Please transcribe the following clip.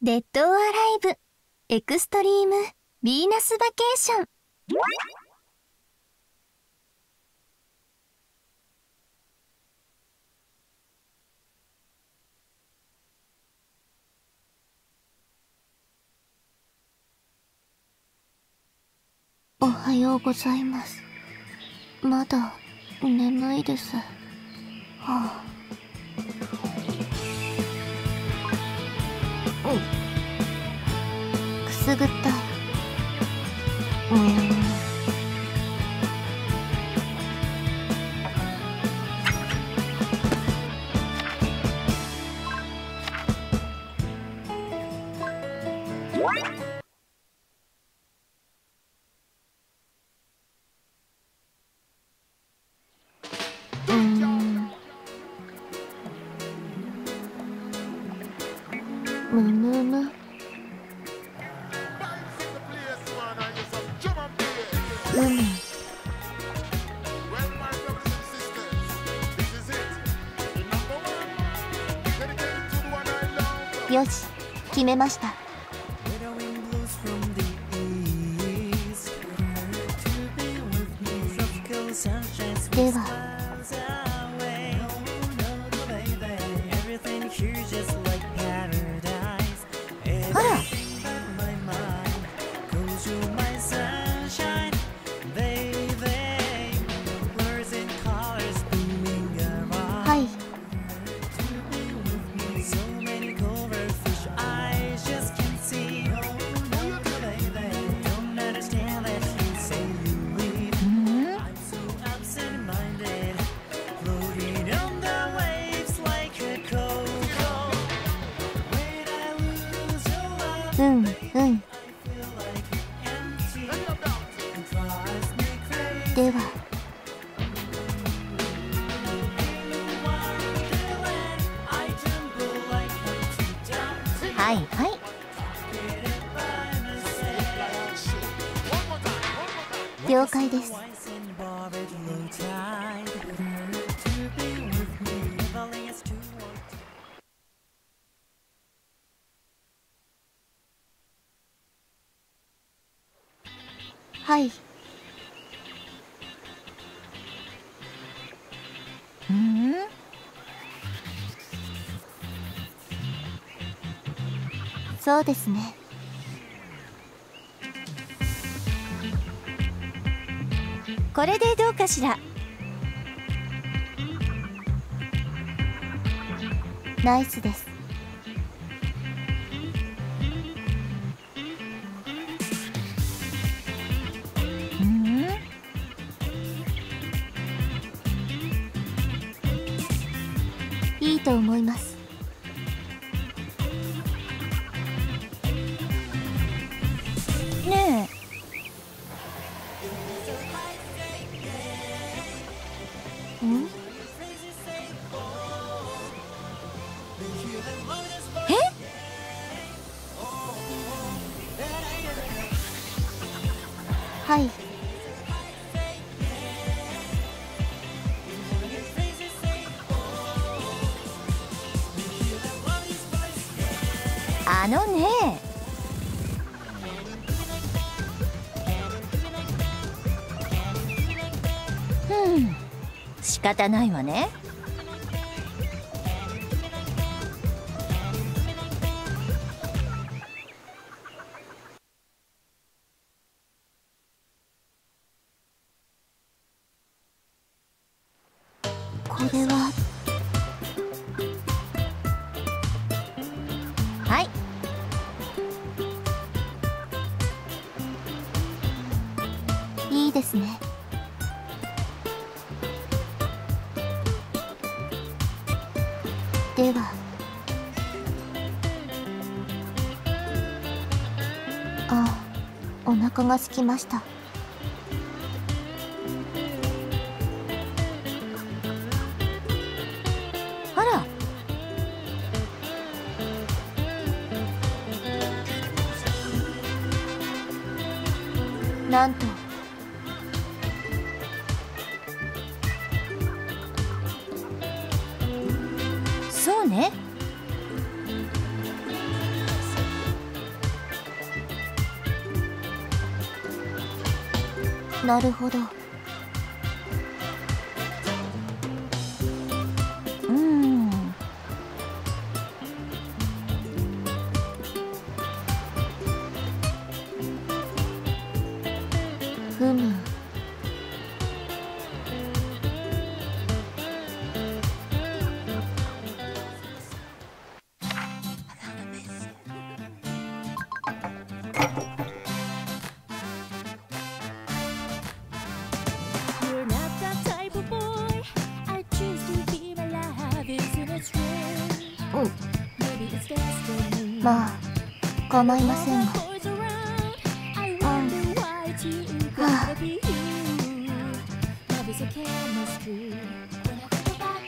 Dead or Alive。 Xtreme。 Venus Vacation。おはようございます。まだ眠いです。はあ。すぐった。いうんうーんむむむよし決めました。ではうんうん。では。はいはい。了解です。はい。うん？そうですね。これでどうかしら？ナイスです。いいと思います。ねん？え？はい。あのね。うん。仕方ないわね。これは。ですね。では。あお腹が空きました。あら。なんと。なるほど。まあ構いませんが。はあ